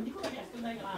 2個だけは少ないから。